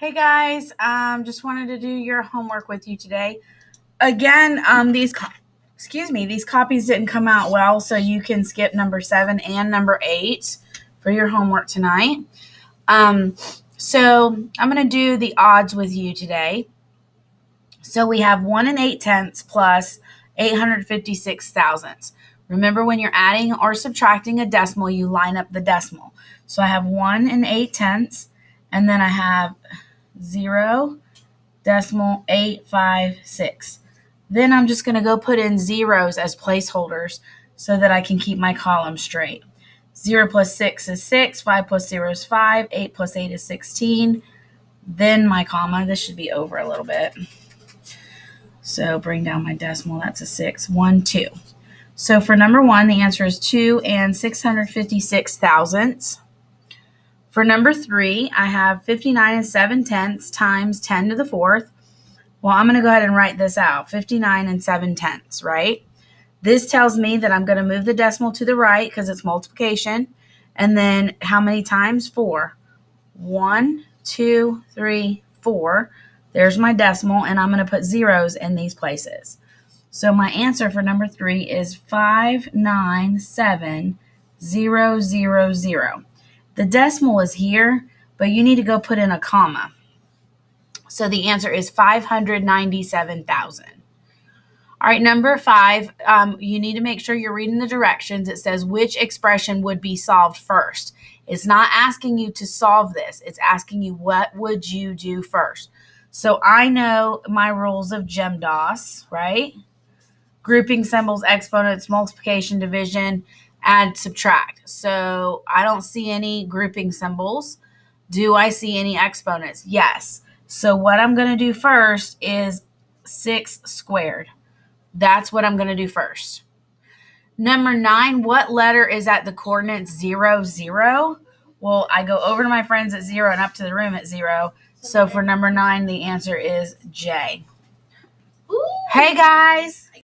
Hey guys, um, just wanted to do your homework with you today. Again, um, these, excuse me, these copies didn't come out well, so you can skip number seven and number eight for your homework tonight. Um, so I'm gonna do the odds with you today. So we have one and eight tenths plus 856 thousandths. Remember, when you're adding or subtracting a decimal, you line up the decimal. So I have one and eight tenths, and then I have zero decimal eight five six. Then I'm just going to go put in zeros as placeholders so that I can keep my column straight. 0 plus 6 is 6, 5 plus 0 is 5, 8 plus 8 is 16. Then my comma, this should be over a little bit. So bring down my decimal, that's a 6, 1, 2. So for number one, the answer is 2 and 656 thousandths. For number three, I have 59 and 7 tenths times 10 to the fourth. Well, I'm going to go ahead and write this out 59 and 7 tenths, right? This tells me that I'm going to move the decimal to the right because it's multiplication. And then how many times? Four. One, two, three, four. There's my decimal, and I'm going to put zeros in these places. So my answer for number three is 597000. The decimal is here, but you need to go put in a comma. So the answer is 597,000. All right, number five, um, you need to make sure you're reading the directions. It says which expression would be solved first. It's not asking you to solve this. It's asking you what would you do first. So I know my rules of GEMDAS, right? grouping symbols, exponents, multiplication, division, add, subtract. So I don't see any grouping symbols. Do I see any exponents? Yes. So what I'm going to do first is 6 squared. That's what I'm going to do first. Number 9, what letter is at the coordinates 0, 0? Well, I go over to my friends at 0 and up to the room at 0. So for number 9, the answer is J. Ooh. Hey, guys.